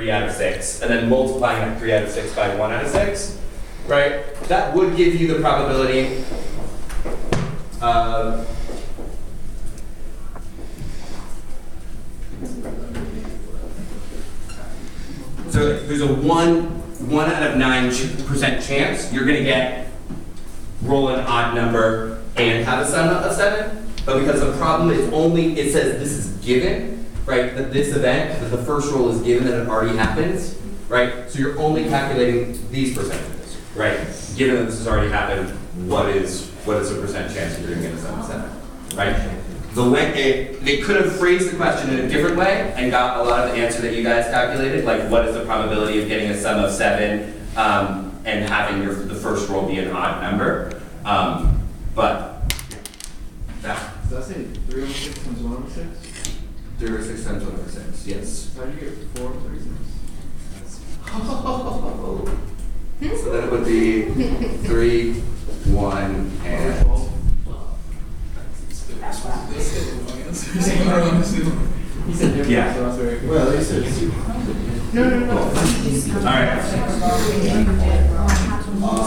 three out of six, and then multiplying that three out of six by one out of six, right? That would give you the probability of So there's a one, one out of nine percent chance you're gonna get roll an odd number and have a sum of seven. But because the problem is only, it says this is given, right? That this event, that the first roll is given, that it already happens, right? So you're only calculating these percentages, right? Given that this has already happened, what is, what is the percent chance you're gonna get a sum of seven, right? The way, it, they could have phrased the question in a different way and got a lot of the answer that you guys calculated, like what is the probability of getting a sum of seven um, and having your, the first roll be an odd number. Um, but that, Does that say three over six times one over six? Three over six times one yes. How do you get four over thirty six? So then it would be three, one, and. He said different, Yeah. so that's very. Well, at least it's. No, no, no. All right.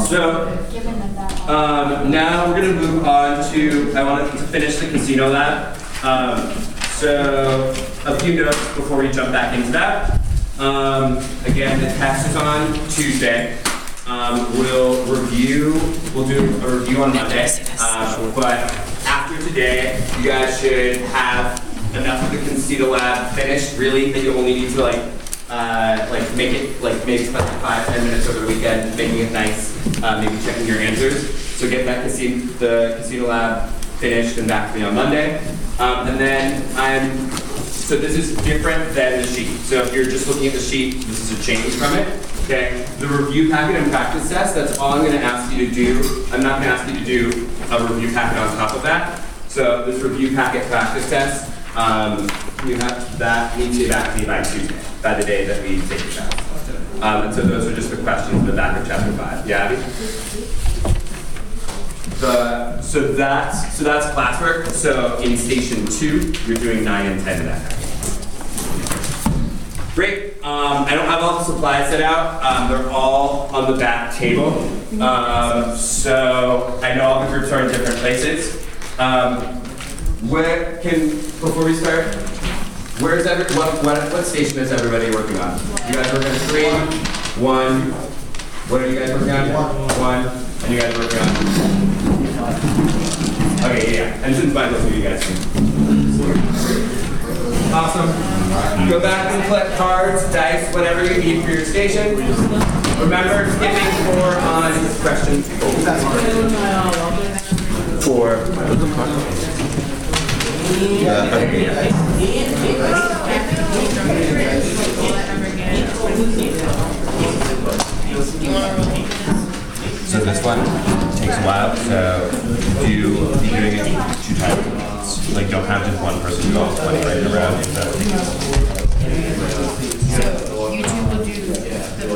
So Given that that. Um, now we're gonna move on to, I wanted to finish the casino lab. Um, so, a few notes before we jump back into that. Um, again, the test is on Tuesday. Um, we'll review, we'll do a review on Monday. Um, but after today, you guys should have enough of the casino lab finished, really, that you only need to like, uh, like make it, like maybe spend like five, ten minutes over the weekend making it nice, uh, maybe checking your answers. So get that casino, the casino lab finished and back to me on Monday. Um, and then I'm, so this is different than the sheet. So if you're just looking at the sheet, this is a change from it. Okay, the review packet and practice test, that's all I'm gonna ask you to do. I'm not gonna ask you to do a review packet on top of that. So this review packet practice test, um, you have, that needs to be back to me by Tuesday, by the day that we take the test. Um, and so those are just the questions in the back of chapter five. Yeah, Abby? The, so that's, so that's classwork. So in station two, you're doing nine and 10 in that packet. Great. Um, I don't have all the supplies set out. Um, they're all on the back table. Um, so I know all the groups are in different places. Um, where can, before we start, where's every, what, what, what station is everybody working on? You guys working on three, one, what are you guys working on? One, and you guys working on? Okay, yeah, and since mine, those you guys can. Awesome. Go back and collect cards, dice, whatever you need for your station. Remember, skipping four on question four. So this one takes a while, so do be doing it two times. Like don't have just one person do all twenty right in a row. So So you two will do the, the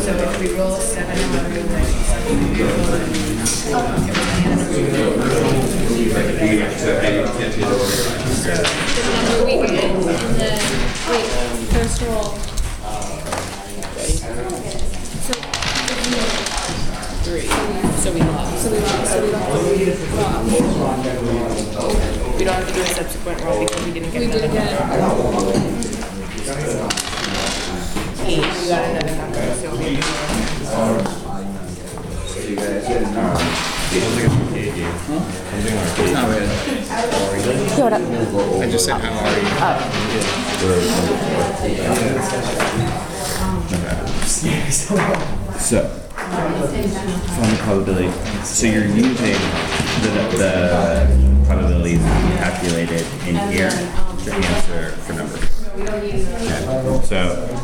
So if we roll seven, eleven, So, I can't do the number we get in the, wait, first roll. Subsequent roll because we didn't get We another did get, eight. We got another number, so we. I just said, how are you? Oh. so from the probability. So you're using the, the probabilities calculated in here to answer for numbers. Okay. So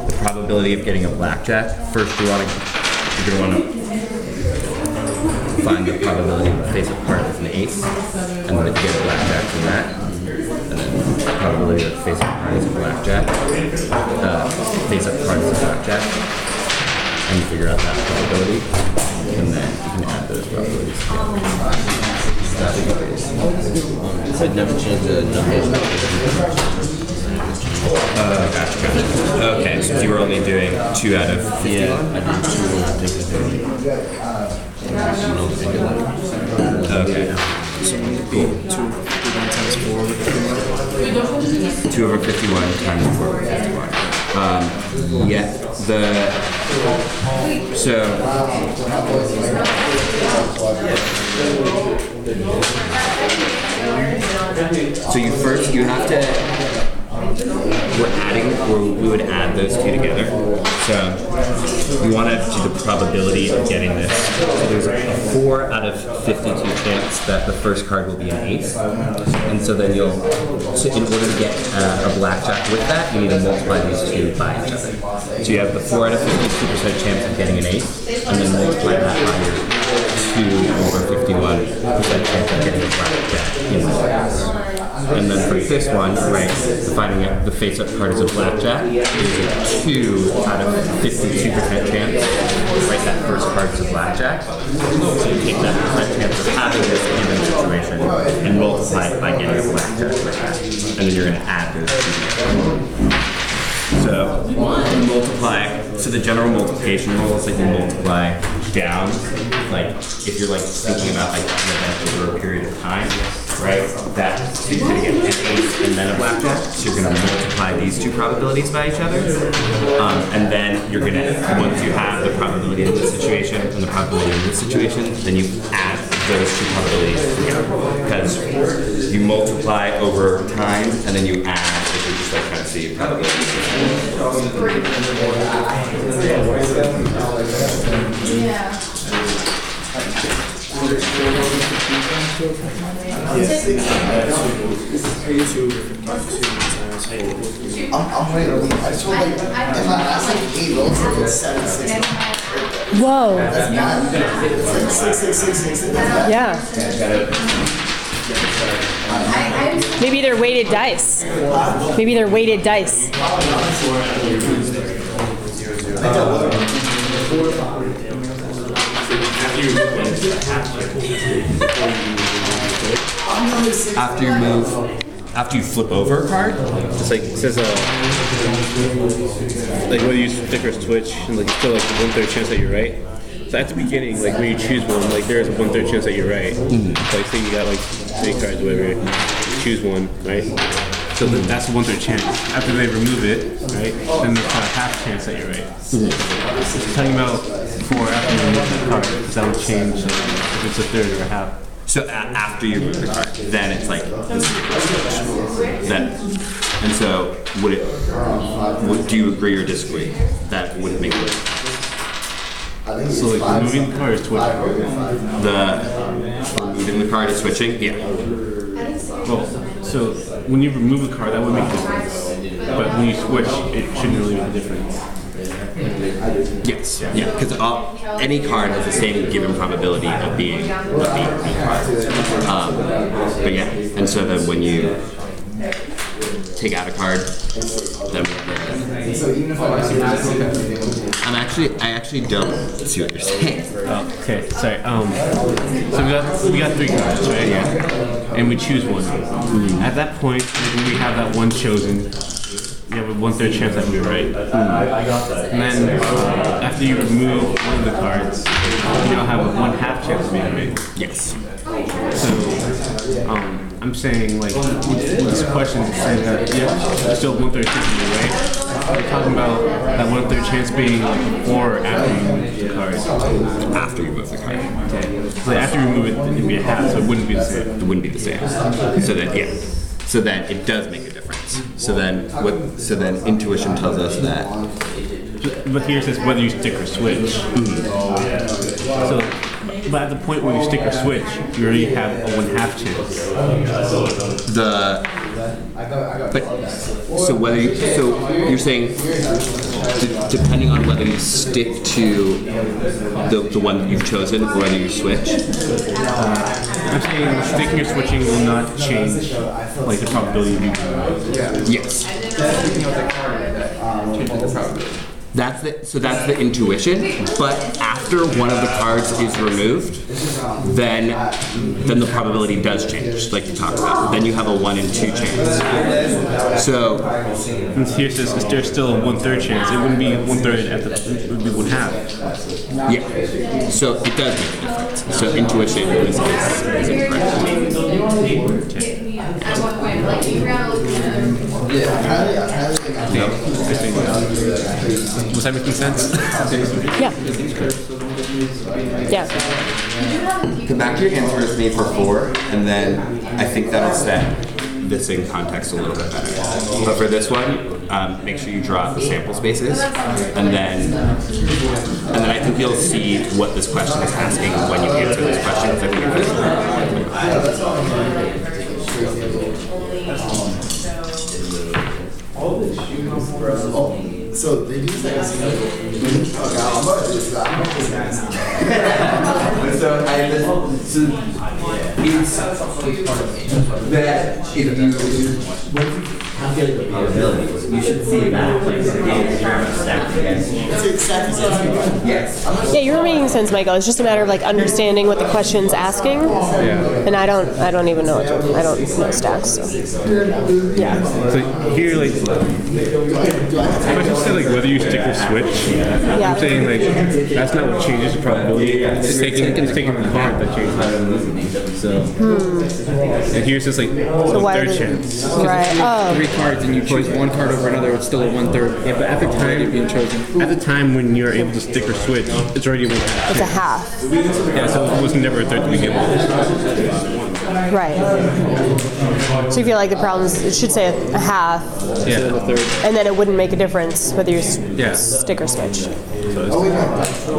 the probability of getting a blackjack. First, you want to you're going to want to find the probability of face up card as an ace, and then if you get a blackjack from that, and then the probability that face up card is a blackjack, uh, face up card is a blackjack, and you figure out that probability, and then you can add those probabilities. I'd never change the numbers. Uh, gotcha. because you were only doing two out of Yeah, I did two of fifty. Okay. Two over fifty-one times four over fifty-one. Um, yeah, the, so. So you first, you have to, we're adding, we're, we would add those two together. So you want to do the probability of getting this. So there's a four out of 52 chance that the first card will be an ace. And so then you'll, so in order to get uh, a blackjack with that, you need to multiply these two by each other. So you have the four out of 52% chance of getting an ace, and then multiply that by your two over 51% chance of getting a blackjack in the and then for this one, right, finding out the face-up card is a blackjack is a two out of 52% chance. Right, that first card is a blackjack. So you take that percent chance of having this given situation and multiply it by getting a blackjack with that. And then you're going to add those two. So you multiply. So the general multiplication rule is like you multiply down. Like if you're like thinking about like an event over a period of time, right? That so you're gonna get an ace and then a blackjack. So you're gonna multiply these two probabilities by each other, um, and then you're gonna once you have the probability in this situation and the probability in this situation, then you add those two probabilities together because you multiply over time and then you add if you're just like trying to see probabilities. I'm, I'm waiting. I just want like, if I ask like eight rolls, it's seven, six. Whoa, That's not. It's like six, six, six, six. six. That's yeah. Maybe they're weighted dice. Maybe they're weighted dice. After you move, after you flip over a card, It's like, it says, uh, like whether you stick or switch, and like still like one third chance that you're right. So at the beginning, like when you choose one, like there is a one third chance that you're right. Like say you got like three cards, whatever, choose one, right? So then that's a one third chance. After they remove it, right, then there's kind of half chance that you're right. It's talking about for after you remove the card, because that would change like, if it's a third or a half. So a- after you move the card, then it's like this Then, and so would it? Would, do you agree or disagree? That wouldn't make it. So like removing the card is switching. The moving the card is switching. Yeah. Well, so when you remove the card, that would make a difference. But when you switch, it shouldn't really make a difference. Yes. Yeah. Because any card has the same given probability of being of being a card. Um, but yeah, and so then when you take out a card, then So even if I I'm actually I actually don't see what you're saying. Oh, okay, sorry. Um, so we got we got three cards, right? Yeah. And we choose one. At that point, we have that one chosen, you have a one third chance that we're right. And then uh, after you remove one of the cards, you now have a one half chance of being right. Yes. So, um, I'm saying like with, with this question, it's saying that yeah, there's still one third chance of being right. We're talking about that one third chance being like before or after you remove the card. After you move the card, Okay. So after you remove it, it'd be a half, so it wouldn't be the same. it wouldn't be the same. So that yeah. So then it does make a difference. So then what? So then intuition tells us that But, but here it says whether you stick or switch. Mm-hmm. So, but at the point where you stick or switch, you already have a one half chance. the but so whether you, so you're saying d- depending on whether you stick to the, the one that you've chosen or whether you switch I'm saying sticking or switching will not change like the probability of you being right. yes that's the so that's the intuition but after after one of the cards is removed, then then the probability does change, like you talked about. Then you have a one in two chance. So And here says is there still a one third chance? It wouldn't be one third at the. It would be one half. yeah, so it does make a difference. So intuition is, is, is incorrect. At one point, like, you gotta look at it. Yeah, I highly, I highly think I'm. I think. Was that making sense? Yeah. Yeah. Come back to your hands first, made for four, and then I think that'll set this in context a little bit better. But for this one, um, make sure you draw out the sample spaces, and then and then I think you'll see what this question is asking when you answer this question. 'cause I think it is- Oh, so they do say it's. Okay, I'm about to just, I'm about to just ask. So I just, so it's that if you, when you calculate the probabilities, you should see that like the data pyramid stacked against. It's exactly, it's Yes. Yeah, you're making sense, Michael. It's just a matter of like understanding what the question's asking. And I don't, I don't even know. What to, I don't know stacks. So. Yeah. So here, like, if I just say like whether you stick or switch, Yeah. I'm saying like that's not what changes the probability. It's taking it's taking the card that changes it. So, and here's just like Hmm. So one why third they- chance. Right. Oh. Three cards and you choose one card over another, it's still a one third. Yeah, but at the time being chosen. at the time when you're able to stick or switch, it's already a one half. It's a half. Yeah, so it was never a third to begin with. Right. So you feel like the problems, it should say a, a half, Yeah. and then it wouldn't make a difference whether you s- Yeah. stick or switch. So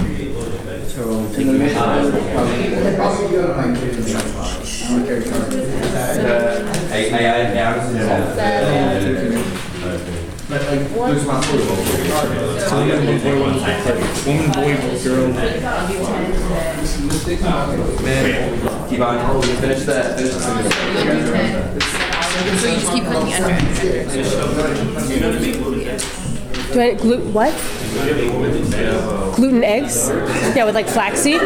independent I, I added down to the. But like, the responsibility will woman, boy, girl. Man, keep on, finish that, finish the. So you just keep clicking under. Do I glu- what? Gluten eggs? Yeah, with like flaxseed.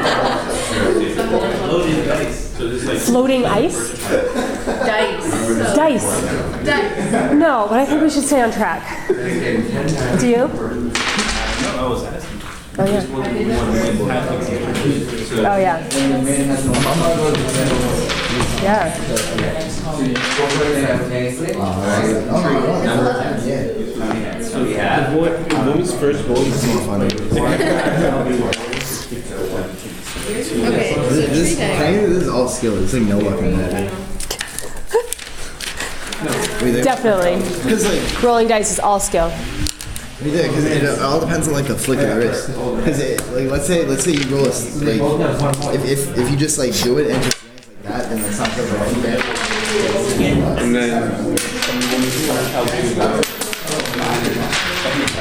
Floating ice? Dice. Dice. Dice. No, but I think we should stay on track. Do you? Oh yeah. Oh yeah. Yeah. The woman's first. Okay, so is all skill, it's like no luck in that. Definitely. Rolling dice is all skill. Because it all depends on like the flick of the wrist. Because like let's say let's say you roll a like if, if if you just like do it and just that, then it's not good for anything. And then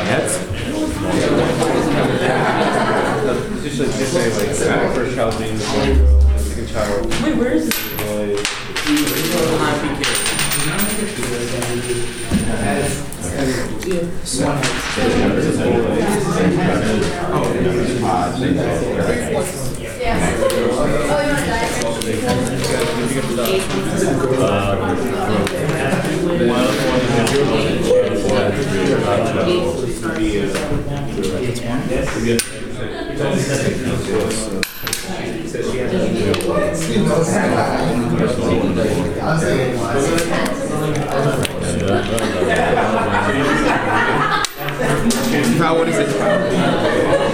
it's usually they say like the first child being the boy, girl, the second child. Wait, where is Kyle, what is it?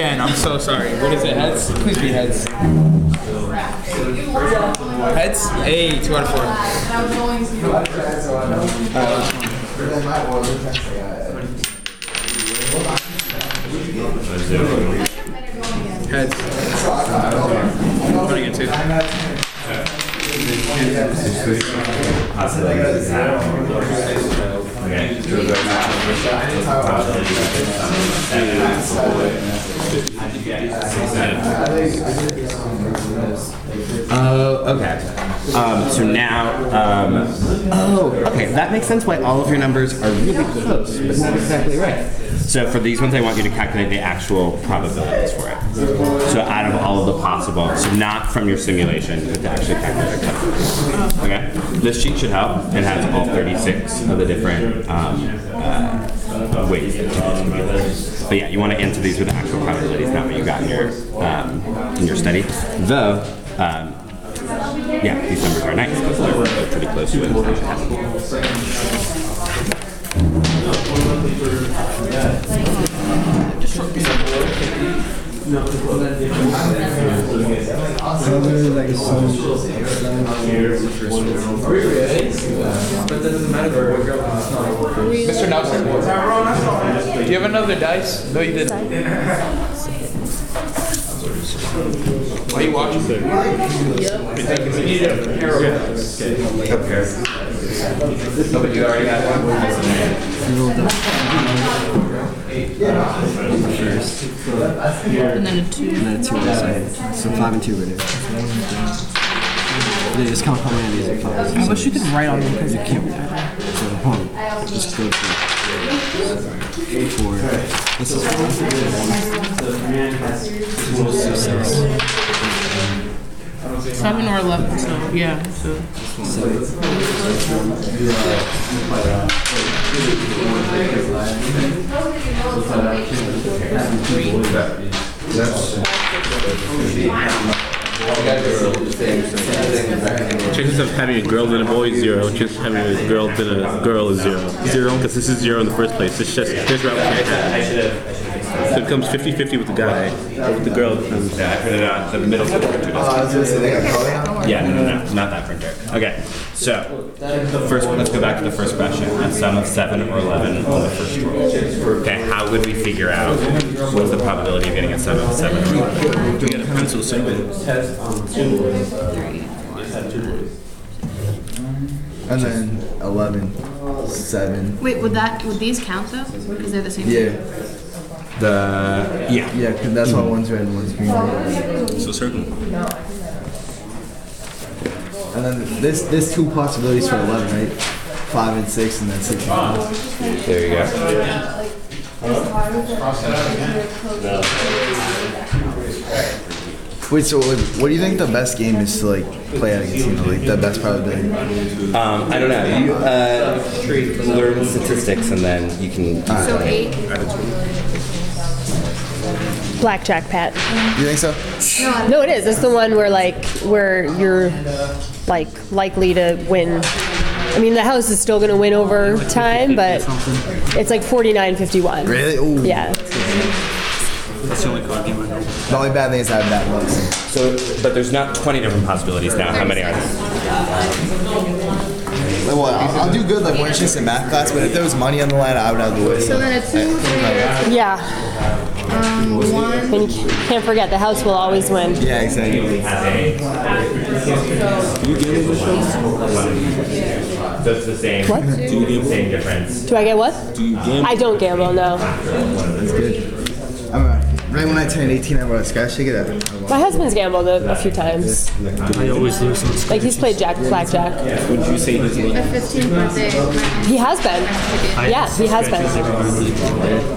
Again, I'm so sorry. What is it? Heads? Please be heads. Heads? Hey, two out of four. Heads. Putting it two. Oh, okay. Um, so now, um, oh, okay, that makes sense why all of your numbers are really close, but not exactly right. So for these ones, I want you to calculate the actual probabilities for it. So out of all of the possible, so not from your simulation, but to actually calculate it. Okay? This sheet should help. It has all 36 of the different um, uh, ways that you can do this. But yeah, you want to answer these with actual probabilities, not what you got in your um, in your study. Though, um, yeah, these numbers are nice because they're, they're pretty close to what it actually has. Mr. Nelson? Do you have another dice? No, you didn't. Why are you watching? Oh, but you already got one? And then a two. And then a two on the side. So five and two right here. They just count how many of these are fives. I wish you could write on them because you can't. So hold on. Just go through. Four. This is four. This is six. Seven or eleven, so yeah, so. Chances of having a girl and a boy is zero. Chances of having a girl and a girl is zero. Zero? Because this is zero in the first place. It's just, here's what I I should have. So it becomes 50-50 with the guy, but with the girl, it becomes Yeah, I printed it on the middle of uh, the printer. Oh, I was gonna say they got color now. Yeah, no, no, no, not that printer. Okay, so the first, let's go back to the first question. A sum of seven or eleven on the first roll. Okay, how would we figure out what's the probability of getting a sum of seven or eleven? we got a pencil symbol. And then 11, 7. Wait, would that, would these count though? Because they're the same. Yeah. The, yeah. Yeah, because that's why one's red and one's green. So circle. And then this this two possibilities for 11, right? 5 and 6, and then 6 and 5. There you go. Wait, so like, what do you think the best game is to like play at you know, Like the best probability? Um, I don't know. You uh, learn statistics and then you can. So eight. Blackjack, Pat. You think so? No, it is. It's the one where like where you're like likely to win. I mean, the house is still going to win over time, but it's like 49-51. Really? Ooh. Yeah. That's the only card game I know. The only bad thing is I have that luck. So, but there's not 20 different possibilities now. How many are there? Like, well, I'll, I'll do good like one chance in math class, but if there was money on the line, I would have the way. So then a two, three, Yeah. Um, one. And you can't forget, the house will always win. Yeah, exactly. So it's the same. What? Same difference. Do I get what? I don't gamble, no. That's good. I'm uh, right when I turned 18, I bought a scratch ticket. I, I My husband's gambled a, a few times. I always lose on Like he's played jack, blackjack. Would you say he's A 15th birthday. He has been. Yeah, he has been.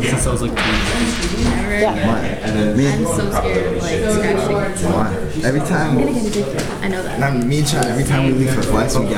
Since I was like Yeah. me, I'm so scared of like scratching. why? Every time, I know that. and I'm, me and Chad, every time we leave for flex, we get